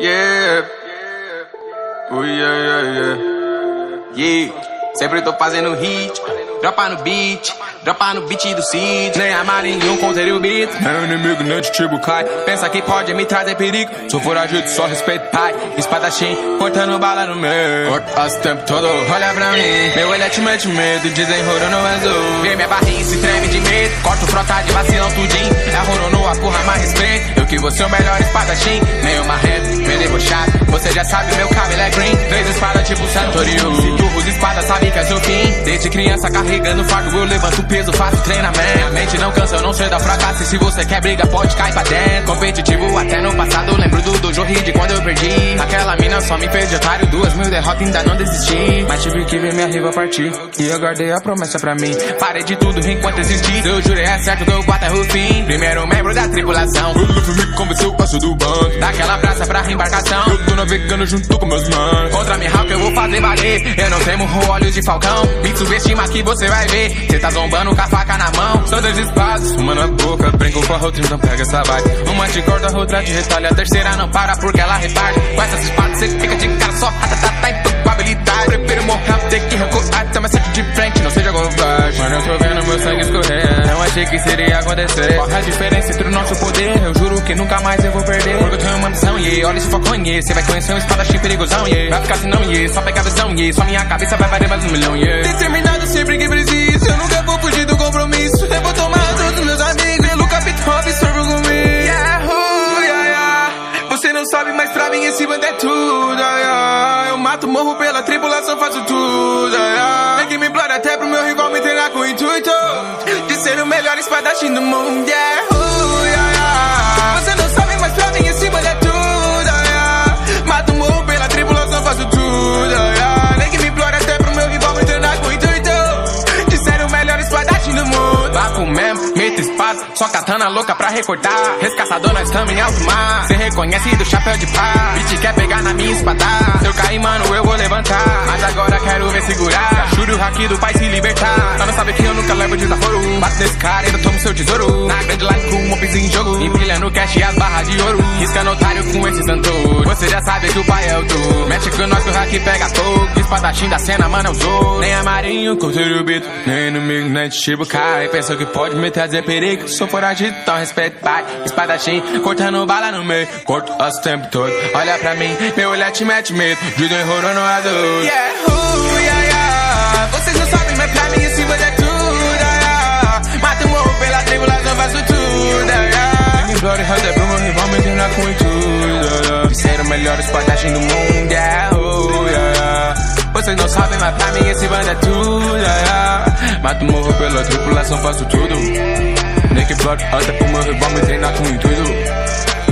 Yeah. Oh, yeah, yeah, yeah. Yeah. Sempre tô fazendo hit. Dropa no beat. Dropa no beat do Cid. Nem a marinho com o beat. Meu inimigo não te tipo cai. Pensa que pode me trazer perigo. Sou foragido, só respeito pai. Espadachim, cortando bala no meio. Corta as tempo todo. Olha pra mim. Meu olhar te mete medo. Desenrolando no azul. Vê minha barriga se treme de medo. Corto frota de vacilão tudinho. É roro no a porra que vou ser o melhor espadachim. Nem uma rap, meio debochado. Você já sabe, meu cabelo é green. Três espadas tipo Santorio. Se tu usa espada, sabe que é seu fim. Desde criança carregando fardo, eu levanto peso, faço treinamento. A mente não cansa, eu não sei da fracasso. E se você quer briga, pode cair pra dentro. Competitivo até no passado, lembro do Dojo de quando eu perdi. Aquela mina só me fez de otário, duas mil derrotas, ainda não desisti. Mas tive que ver minha riva partir. E eu guardei a promessa pra mim. Parei de tudo enquanto existi. Eu jurei é certo que eu bato é o fim. Primeiro membro da tripulação. O Luffy me convenceu, passo do banco. Daquela praça pra embarcação. Eu tô navegando junto com meus manos. Contra minha que eu vou fazer valer. Eu não temo olhos de falcão. Me subestima que você vai ver. Cê tá zombando com a faca na mão. Sou dois espadas, uma na boca. Brinco com a outra, então pega essa vibe. Uma te corta, outra te retalha. A terceira não para porque ela reparte. Com essas espadas cê fica de cara só. Tá em probabilidade. Prefiro morrer, ter que recuar. Mais certo de frente, não seja covarde. Mano, eu tô vendo meu sangue escorrer. Não achei que seria acontecer. Qual a diferença entre o nosso poder? Eu juro que nunca mais eu vou perder. Porque eu tenho uma missão, yeah. Olha esse foco, yeah. Cê vai conhecer um espadachim perigosão, yeah. Vai ficar assim não, yeah. Só pega a visão, yeah. Só minha cabeça vai valer mais um milhão, yeah. Esse bando é tudo, yeah, yeah. Eu mato, morro pela tripulação, faço tudo, yeah, yeah. Tem que me implorar até pro meu rival me treinar com o intuito de ser o melhor espadachim do mundo, Yahoo, só katana louca pra recordar. Rescaçador, nós estamos em alto mar. Cê reconhece do chapéu de pá. Bitch quer pegar na minha espada. Se eu cair, mano, eu vou levantar. Mas agora quero ver segurar. Juro o haki do pai se libertar. Só não sabe que eu nunca levo desaforo. Bato nesse cara, ainda tomo seu tesouro. Na grande live com um em jogo. Empilhando cash e as barras de ouro. Riscando otário com esse santor. Você já sabe que o pai é o tu. Mexe com nós que o haki pega fogo. Espadachim da cena, mano, é o Zoro. Nem a marinho, curtir o beat. Nem inimigo, nem de tipo cai. Pensou que pode me trazer perigo. Sou foragido, então respeito, pai. Espadachim, cortando bala no meio. Corto as tempo todo. Olha pra mim, meu olhar te mete medo. Judo enrolou no azul. Yeah, uh, yeah, yeah. Vocês não sabem, mas pra mim esse bando é tudo, yeah. Mato morro pela tribulação, faço tudo, yeah. Tem glória até pro meu rival me treinar com tudo, yeah. De ser o melhor espadachim do mundo, yeah, yeah, yeah. Vocês não sabem, mas pra mim esse bando é tudo, yeah. Mato morro pela tripulação, faço tudo. Que plot até pro meu rival me treinar com.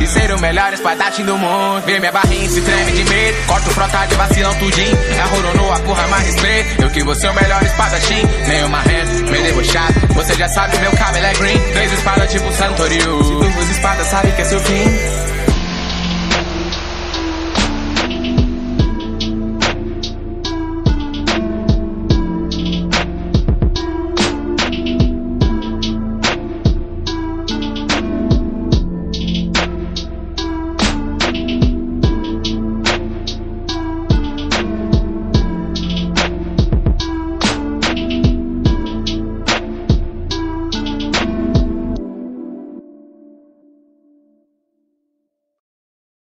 E ser o melhor espadachim do mundo. Vê minha barrinha se treme de medo. Corto frota de vacilão tudinho. É a porra mais respeito. Eu que vou ser o melhor espadachim. Nem uma renda, meio debochado. Você já sabe, meu cabelo é green. Três espadas tipo Santorio. Se duas espadas, sabe que é seu fim.